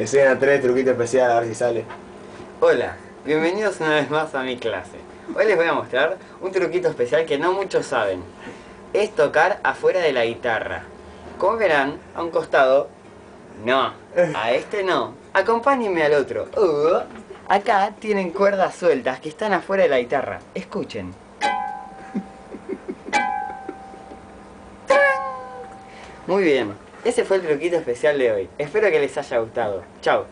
Escena 3, truquito especial, a ver si sale. Hola, bienvenidos una vez más a mi clase. Hoy les voy a mostrar un truquito especial que no muchos saben. Es tocar afuera de la guitarra. Como verán, a un costado, no, a este no. Acompáñenme al otro. Uh, acá tienen cuerdas sueltas que están afuera de la guitarra. Escuchen. Muy bien, ese fue el truquito especial de hoy. Espero que les haya gustado. Chao.